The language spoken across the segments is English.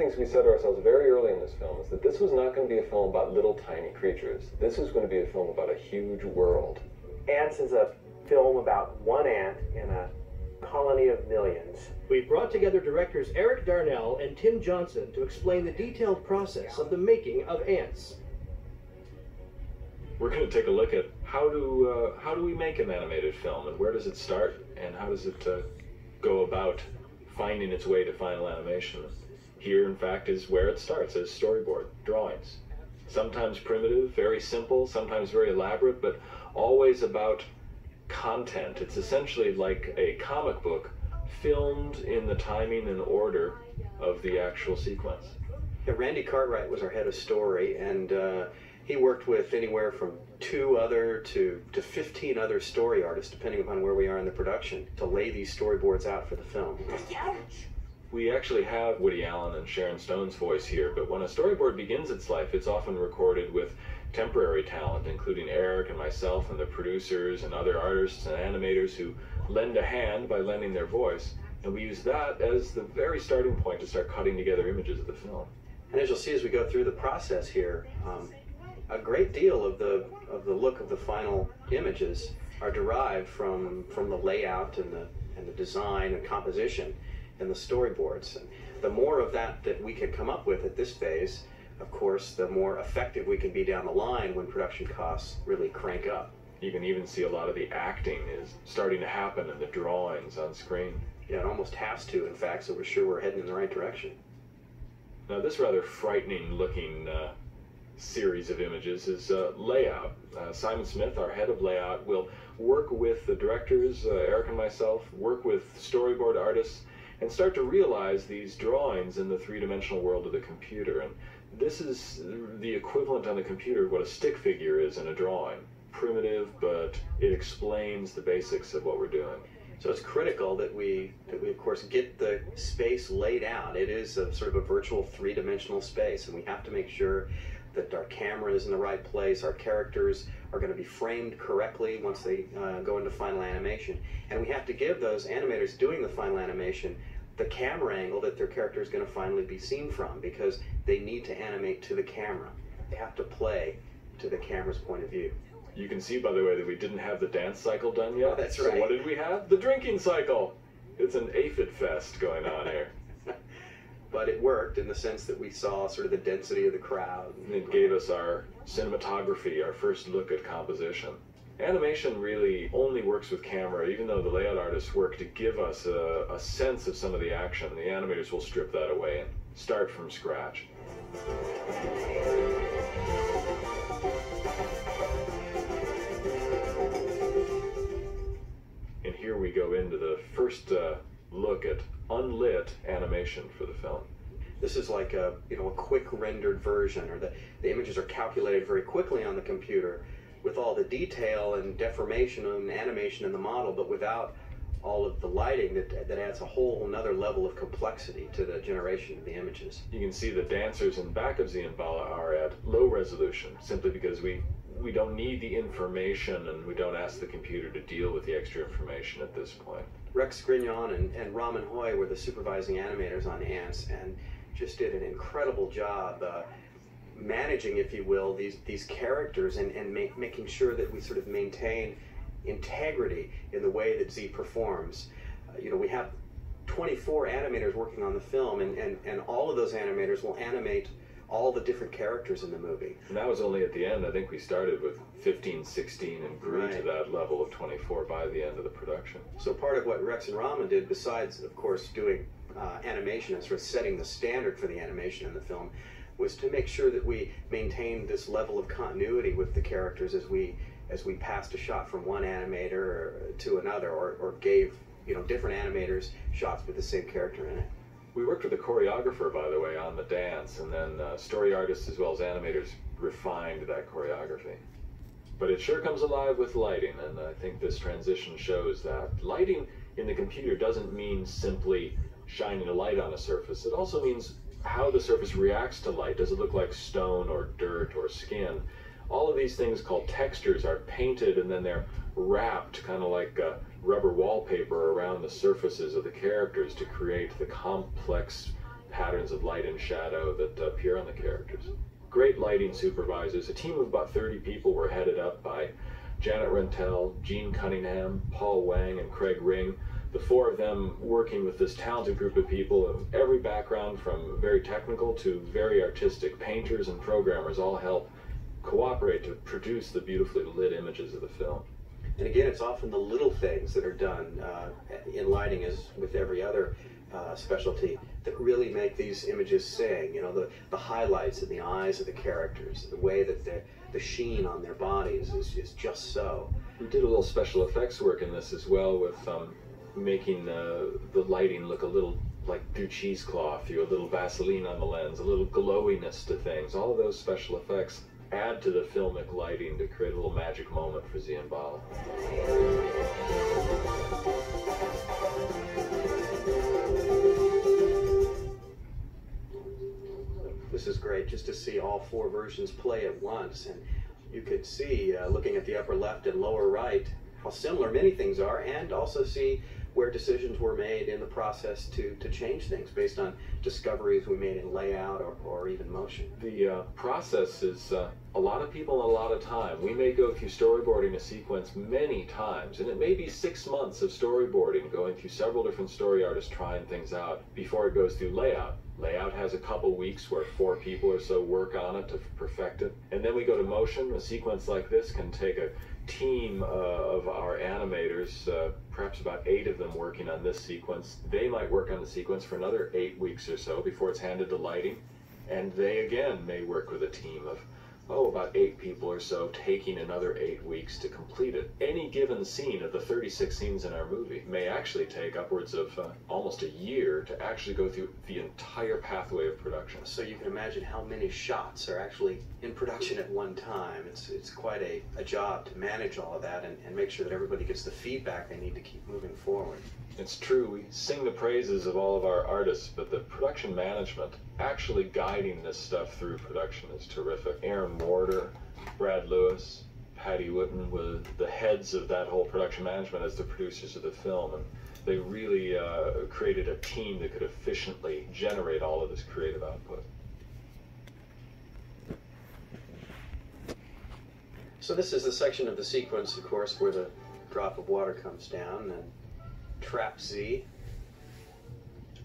things we said to ourselves very early in this film is that this was not going to be a film about little tiny creatures. This was going to be a film about a huge world. Antz is a film about one ant in a colony of millions. We've brought together directors Eric Darnell and Tim Johnson to explain the detailed process of the making of Antz. We're going to take a look at how do uh, how do we make an animated film, and where does it start, and how does it uh, go about finding its way to final animation. Here, in fact, is where it starts as storyboard drawings. Sometimes primitive, very simple, sometimes very elaborate, but always about content. It's essentially like a comic book filmed in the timing and order of the actual sequence. Yeah, Randy Cartwright was our head of story, and uh, he worked with anywhere from two other to, to 15 other story artists, depending upon where we are in the production, to lay these storyboards out for the film. We actually have Woody Allen and Sharon Stone's voice here, but when a storyboard begins its life, it's often recorded with temporary talent, including Eric and myself and the producers and other artists and animators who lend a hand by lending their voice. And we use that as the very starting point to start cutting together images of the film. And as you'll see as we go through the process here, um, a great deal of the of the look of the final images are derived from from the layout and the and the design and composition and the storyboards. And the more of that that we can come up with at this phase, of course, the more effective we can be down the line when production costs really crank up. You can even see a lot of the acting is starting to happen in the drawings on screen. Yeah, it almost has to, in fact, so we're sure we're heading in the right direction. Now, this rather frightening looking uh, series of images is uh, layout. Uh, Simon Smith, our head of layout, will work with the directors, uh, Eric and myself, work with storyboard artists, and start to realize these drawings in the three-dimensional world of the computer. And this is the equivalent on the computer of what a stick figure is in a drawing. Primitive, but it explains the basics of what we're doing. So it's critical that we that we of course get the space laid out. It is a sort of a virtual three-dimensional space, and we have to make sure that our camera is in the right place, our characters are going to be framed correctly once they uh, go into final animation. And we have to give those animators doing the final animation the camera angle that their character is going to finally be seen from because they need to animate to the camera. They have to play to the camera's point of view. You can see, by the way, that we didn't have the dance cycle done oh, yet. Oh, that's so right. what did we have? The drinking cycle. It's an aphid fest going on here. but it worked in the sense that we saw sort of the density of the crowd. And it gave us our cinematography, our first look at composition. Animation really only works with camera, even though the layout artists work to give us a, a sense of some of the action. The animators will strip that away and start from scratch. And here we go into the first uh, look at unlit animation for the film. This is like a you know a quick rendered version, or the, the images are calculated very quickly on the computer with all the detail and deformation and animation in the model, but without all of the lighting that, that adds a whole another level of complexity to the generation of the images. You can see the dancers in back of Z and Bala are at low resolution, simply because we we don't need the information and we don't ask the computer to deal with the extra information at this point. Rex Grignon and, and Raman Hui were the supervising animators on Antz and just did an incredible job uh, managing, if you will, these these characters and, and make, making sure that we sort of maintain integrity in the way that Z performs. Uh, you know, we have 24 animators working on the film, and, and, and all of those animators will animate all the different characters in the movie. And that was only at the end. I think we started with 15, 16, and grew Right. to that level of 24 by the end of the production. So part of what Rex and Raman did, besides of course doing uh, animation and sort of setting the standard for the animation in the film, was to make sure that we maintained this level of continuity with the characters as we as we passed a shot from one animator to another, or, or gave you know different animators shots with the same character in it. We worked with a choreographer, by the way, on the dance, and then uh, story artists as well as animators refined that choreography. But it sure comes alive with lighting, and I think this transition shows that lighting in the computer doesn't mean simply shining a light on a surface. It also means how the surface reacts to light. Does it look like stone or dirt or skin? All of these things called textures are painted and then they're wrapped kind of like rubber wallpaper around the surfaces of the characters to create the complex patterns of light and shadow that appear on the characters. Great lighting supervisors. A team of about 30 people were headed up by Janet Rentel, Gene Cunningham, Paul Wang, and Craig Ring. The four of them working with this talented group of people of every background, from very technical to very artistic, painters and programmers, all help cooperate to produce the beautifully lit images of the film. And again, it's often the little things that are done uh, in lighting, as with every other uh, specialty, that really make these images sing. You know, the, the highlights in the eyes of the characters, the way that the, the sheen on their bodies is, is just so. We did a little special effects work in this as well with um, making uh, the lighting look a little like through cheesecloth, you a little Vaseline on the lens, a little glowiness to things. All of those special effects add to the filmic lighting to create a little magic moment for Z and Bala. This is great just to see all four versions play at once. And you could see, uh, looking at the upper left and lower right, how similar many things are, and also see where decisions were made in the process to, to change things based on discoveries we made in layout or, or even motion. The uh, process is uh, a lot of people and a lot of time. We may go through storyboarding a sequence many times, and it may be six months of storyboarding, going through several different story artists trying things out before it goes through layout. Layout has a couple weeks where four people or so work on it to perfect it. And then we go to motion. A sequence like this can take a team uh, of our animators, uh, perhaps about eight of them working on this sequence. They might work on the sequence for another eight weeks or so before it's handed to lighting. And they again may work with a team of oh, about eight people or so, taking another eight weeks to complete it. Any given scene of the 36 scenes in our movie may actually take upwards of uh, almost a year to actually go through the entire pathway of production. So you can imagine how many shots are actually in production at one time. It's, it's quite a, a job to manage all of that and, and make sure that everybody gets the feedback they need to keep moving forward. It's true, we sing the praises of all of our artists, but the production management, actually guiding this stuff through production, is terrific. Aron Warner, Brad Lewis, Patty Wooton were the heads of that whole production management as the producers of the film, and they really uh, created a team that could efficiently generate all of this creative output. So this is the section of the sequence, of course, where the drop of water comes down and Trap Z.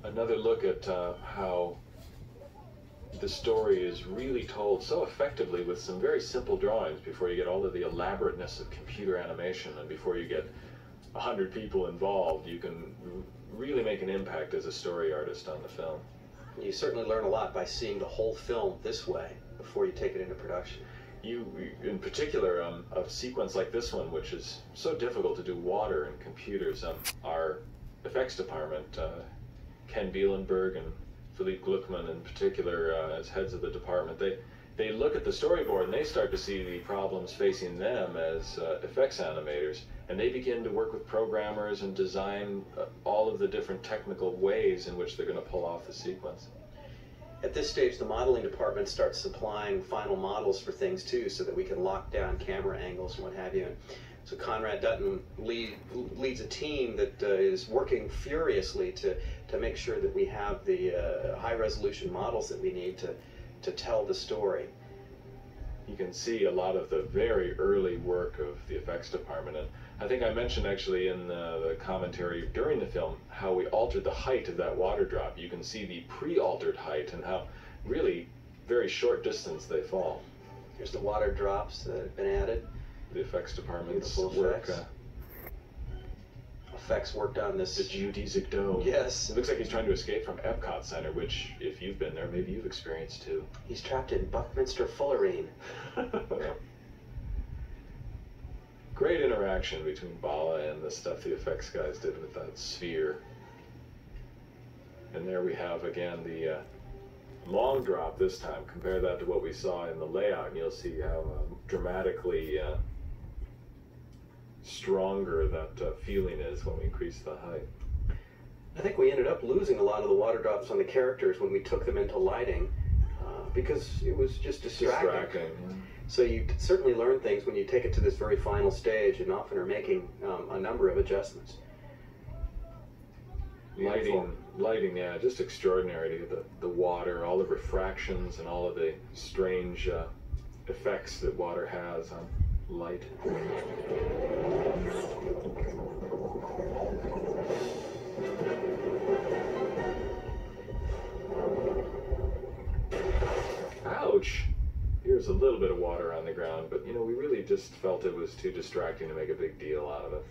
Another look at uh, how the story is really told so effectively with some very simple drawings before you get all of the elaborateness of computer animation and before you get 100 people involved, you can really make an impact as a story artist on the film. You certainly learn a lot by seeing the whole film this way before you take it into production. You, in particular, um, a sequence like this one, which is so difficult to do water and computers, um, our effects department, uh, Ken Bielenberg and Philippe Gluckman in particular, uh, as heads of the department, they they look at the storyboard and they start to see the problems facing them as uh, effects animators, and they begin to work with programmers and design uh, all of the different technical ways in which they're going to pull off the sequence. At this stage, the modeling department starts supplying final models for things too, so that we can lock down camera angles and what have you. So Conrad Dutton lead, leads a team that uh, is working furiously to, to make sure that we have the uh, high resolution models that we need to, to tell the story. You can see a lot of the very early work of the effects department. And I think I mentioned actually in the, the commentary during the film how we altered the height of that water drop. You can see the pre-altered height and how really very short distance they fall. Here's the water drops that have been added. The effects department's Beautiful work. effects. Uh, Effects worked on this. the geodesic dome. Yes. It looks like he's trying to escape from Epcot Center, which, if you've been there, maybe you've experienced too. He's trapped in Buckminster Fullerene. Great interaction between Bala and the stuff the effects guys did with that sphere. And there we have again the uh, long drop this time. Compare that to what we saw in the layout, and you'll see how uh, dramatically uh, stronger that uh, feeling is when we increase the height. I think we ended up losing a lot of the water drops on the characters when we took them into lighting uh, because it was just distracting. Distracting. So you certainly learn things when you take it to this very final stage and often are making um, a number of adjustments. lighting, lighting, yeah, just extraordinary. The, the water, all the refractions, and all of the strange uh, effects that water has on light. Ouch! Here's a little bit of water on the ground, but you know, we really just felt it was too distracting to make a big deal out of it.